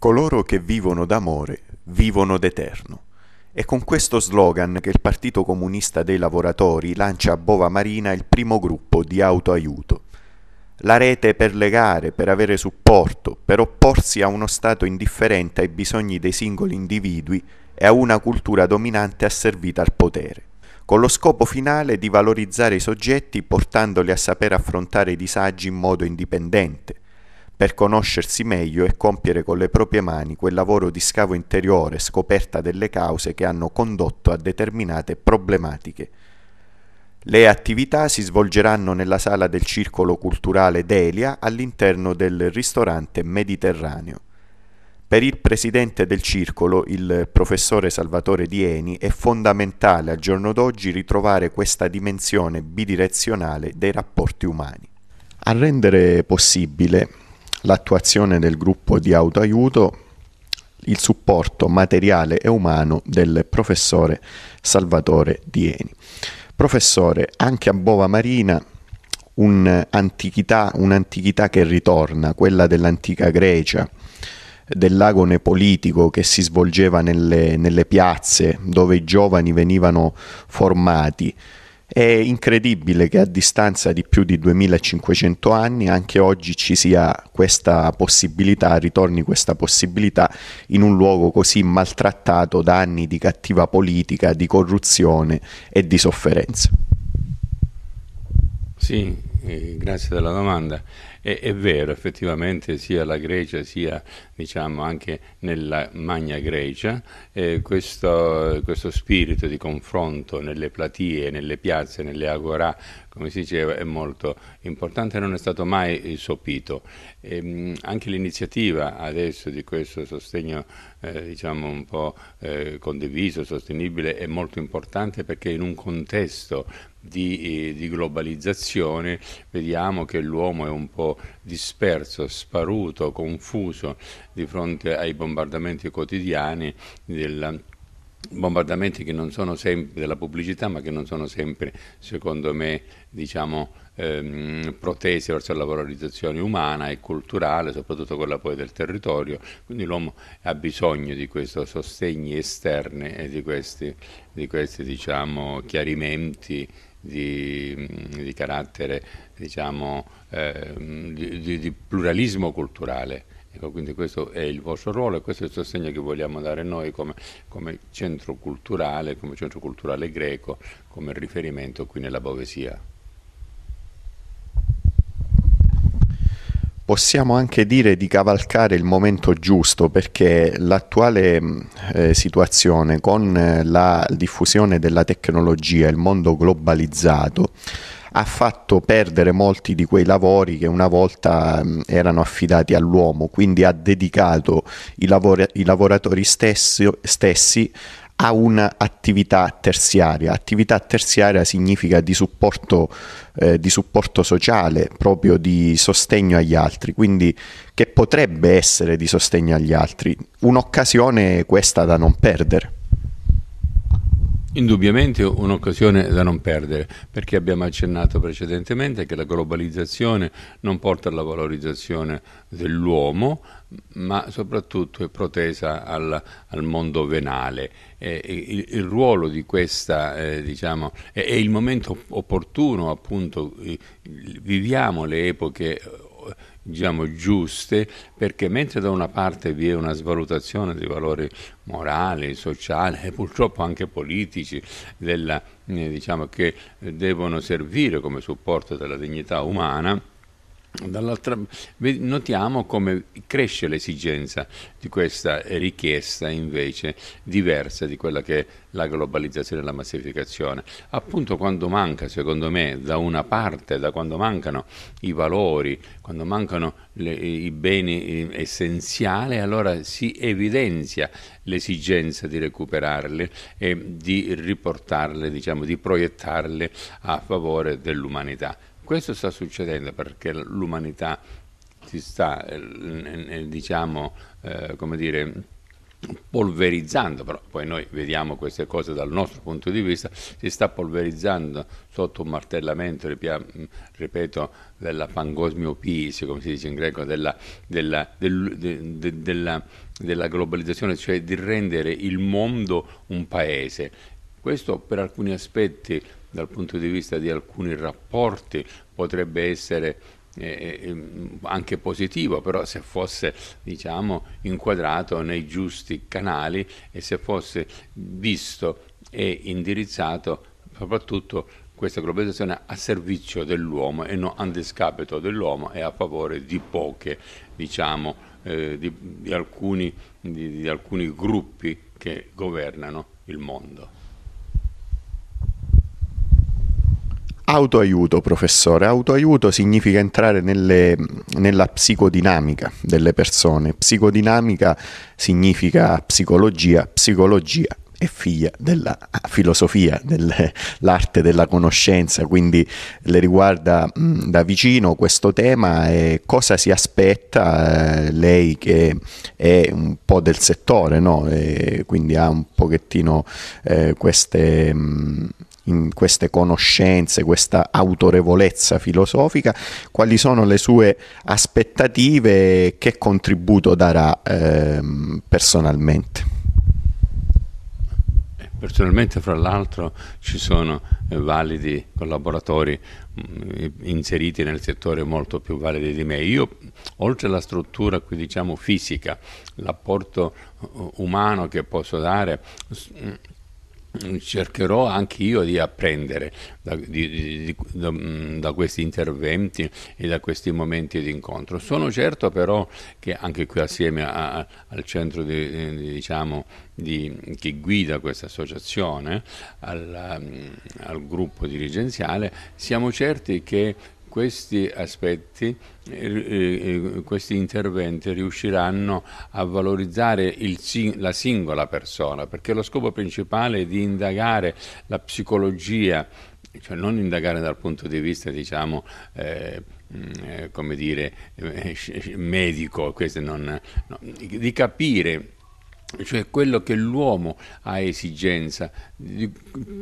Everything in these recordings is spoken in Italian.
Coloro che vivono d'amore vivono d'eterno. È con questo slogan che il Partito Comunista dei Lavoratori lancia a Bova Marina il primo gruppo di autoaiuto. La rete per legare, per avere supporto, per opporsi a uno Stato indifferente ai bisogni dei singoli individui e a una cultura dominante asservita al potere, con lo scopo finale di valorizzare i soggetti portandoli a saper affrontare i disagi in modo indipendente, per conoscersi meglio e compiere con le proprie mani quel lavoro di scavo interiore, scoperta delle cause che hanno condotto a determinate problematiche. Le attività si svolgeranno nella sala del Circolo Culturale Delia all'interno del ristorante Mediterraneo. Per il presidente del circolo, il professore Salvatore Dieni, è fondamentale al giorno d'oggi ritrovare questa dimensione bidirezionale dei rapporti umani. A rendere possibile l'attuazione del gruppo di autoaiuto, il supporto materiale e umano del professore Salvatore Dieni. Professore, anche a Bova Marina un'antichità, un'antichità che ritorna, quella dell'antica Grecia, del lago nepolitico che si svolgeva nelle, nelle piazze dove i giovani venivano formati, è incredibile che a distanza di più di 2500 anni anche oggi ci sia questa possibilità, ritorni questa possibilità in un luogo così maltrattato da anni di cattiva politica, di corruzione e di sofferenza. Sì, eh, grazie della domanda. È, è, vero, effettivamente sia la Grecia sia diciamo, anche nella Magna Grecia eh, questo, questo, spirito di confronto nelle platie, nelle piazze, nelle agorà, come si diceva, è molto importante e non è stato mai sopito. E, ehm, anche l'iniziativa adesso di questo sostegno eh, diciamo un po' eh, condiviso, sostenibile, è molto importante perché in un contesto di, eh, di, globalizzazione. Vediamo che l'uomo è un po' disperso, sparuto, confuso di fronte ai bombardamenti quotidiani della, bombardamenti che non sono sempre della pubblicità ma che non sono sempre secondo me diciamo ehm, protesi verso la valorizzazione umana e culturale soprattutto quella poi del territorio. Quindi l'uomo ha bisogno di questi sostegni esterni e di questi, di questi diciamo chiarimenti di, di carattere diciamo, eh, di, di, pluralismo culturale. Ecco, quindi questo è il vostro ruolo e questo è il sostegno che vogliamo dare noi come, come centro culturale, come centro culturale greco, come riferimento qui nella Bovesia. Possiamo anche dire di cavalcare il momento giusto perché l'attuale eh, situazione con eh, la diffusione della tecnologia, il mondo globalizzato, ha fatto perdere molti di quei lavori che una volta mh, erano affidati all'uomo, quindi ha dedicato i, lavori, i lavoratori stessi, stessi a un'attività terziaria. Attività terziaria significa di supporto, eh, di supporto sociale, proprio di sostegno agli altri, quindi che potrebbe essere di sostegno agli altri. Un'occasione questa da non perdere. Indubbiamente un'occasione da non perdere, perché abbiamo accennato precedentemente che la globalizzazione non porta alla valorizzazione dell'uomo, ma soprattutto è protesa al, al mondo venale. Eh, il, il, ruolo di questa, eh, diciamo, è, è, il momento opportuno, appunto, viviamo le epoche diciamo, giuste, perché mentre da una parte vi è una svalutazione dei valori morali, sociali e purtroppo anche politici della, eh, diciamo, che devono servire come supporto della dignità umana, Dall'altra notiamo come cresce l'esigenza di questa richiesta invece diversa di quella che è la globalizzazione e la massificazione. Appunto quando manca, secondo me, da una parte, da quando mancano i valori, quando mancano le, i beni essenziali, allora si evidenzia l'esigenza di recuperarle e di riportarle, diciamo, di proiettarle a favore dell'umanità. Questo sta succedendo perché l'umanità si sta, eh, diciamo, eh, come dire, polverizzando, però poi noi vediamo queste cose dal nostro punto di vista, si sta polverizzando sotto un martellamento, ripeto, della pangosmiopisi, come si dice in greco, della, della, del, de, de, della, della globalizzazione, cioè di rendere il mondo un paese. Questo per alcuni aspetti, dal punto di vista di alcuni rapporti, potrebbe essere eh, anche positivo, però se fosse diciamo, inquadrato nei giusti canali e se fosse visto e indirizzato soprattutto questa globalizzazione a servizio dell'uomo e non a discapito dell'uomo e a favore di poche, diciamo, eh, di, di, alcuni, di, di alcuni gruppi che governano il mondo. Autoaiuto, professore. Autoaiuto significa entrare nelle, nella psicodinamica delle persone. Psicodinamica significa psicologia, psicologia è figlia della filosofia, dell'arte della conoscenza, quindi le riguarda mh, da vicino questo tema e cosa si aspetta eh, lei che è un po' del settore, no? quindi ha un pochettino eh, queste... Mh, in queste conoscenze, questa autorevolezza filosofica, quali sono le sue aspettative e che contributo darà ehm, personalmente? Personalmente, fra l'altro, ci sono eh, validi collaboratori mh, mm, inseriti nel settore molto più validi di me. Io, oltre alla struttura qui diciamo fisica, l'apporto uh, umano che posso dare, cercherò anche io di apprendere da, di, di, da, da, questi interventi e da questi momenti di incontro. Sono certo però che anche qui assieme a, al centro di, diciamo, che guida questa associazione, al, al gruppo dirigenziale, siamo certi che questi aspetti, eh, eh, questi interventi riusciranno a valorizzare il, la singola persona, perché lo scopo principale è di indagare la psicologia, cioè non indagare dal punto di vista, diciamo, eh, eh come dire, eh, medico, non, no, di capire cioè quello che l'uomo ha esigenza, di,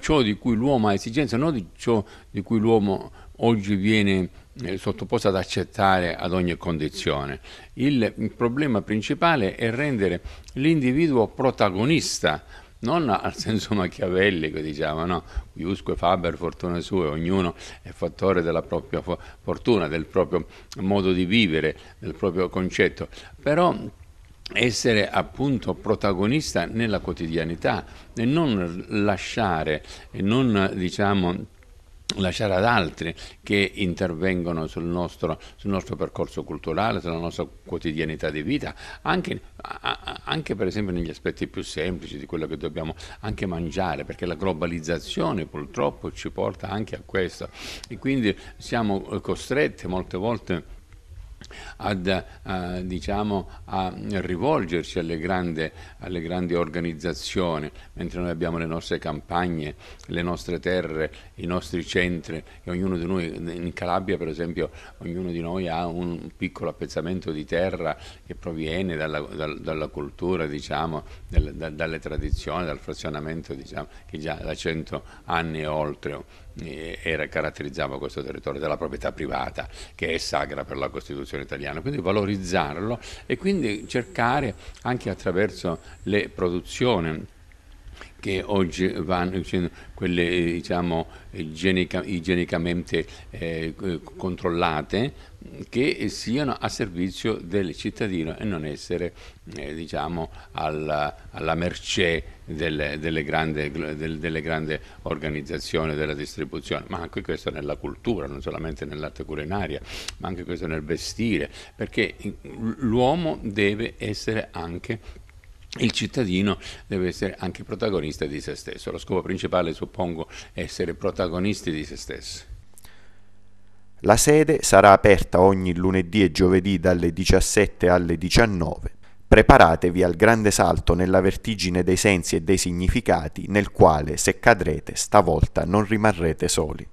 ciò di cui l'uomo ha esigenza, non di ciò di cui l'uomo oggi viene eh, sottoposto ad accettare ad ogni condizione. Il, problema principale è rendere l'individuo protagonista, non al senso machiavellico, diciamo, no, Iusque Faber, fortuna sua, ognuno è fattore della propria fortuna, del proprio modo di vivere, del proprio concetto, però essere appunto protagonista nella quotidianità e non lasciare e non diciamo lasciare ad altri che intervengono sul nostro, sul nostro, percorso culturale, sulla nostra quotidianità di vita, anche, anche, per esempio negli aspetti più semplici di quello che dobbiamo anche mangiare, perché la globalizzazione purtroppo ci porta anche a questo. E quindi siamo costretti molte volte ad, uh, diciamo, a rivolgerci alle grandi, alle grandi, organizzazioni, mentre noi abbiamo le nostre campagne, le nostre terre, i nostri centri, e ognuno di noi, in Calabria per esempio, ognuno di noi ha un piccolo appezzamento di terra che proviene dalla, dal, dalla cultura, diciamo, del, da, dalle tradizioni, dal frazionamento diciamo, che già da cento anni e oltre era, caratterizzava questo territorio della proprietà privata che è sacra per la Costituzione italiana, quindi valorizzarlo e quindi cercare anche attraverso le produzioni che oggi vanno, quelle diciamo, igienica, igienicamente eh, controllate, che siano a servizio del cittadino e non essere eh, diciamo, alla, alla mercé delle, delle, grandi, delle, delle, grandi, organizzazioni della distribuzione, ma anche questo nella cultura, non solamente nell'arte culinaria, ma anche questo nel vestire, perché l'uomo deve essere anche il cittadino deve essere anche protagonista di se stesso. Lo scopo principale, suppongo, è essere protagonisti di se stessi. La sede sarà aperta ogni lunedì e giovedì dalle 17 alle 19. Preparatevi al grande salto nella vertigine dei sensi e dei significati, nel quale, se cadrete, stavolta non rimarrete soli.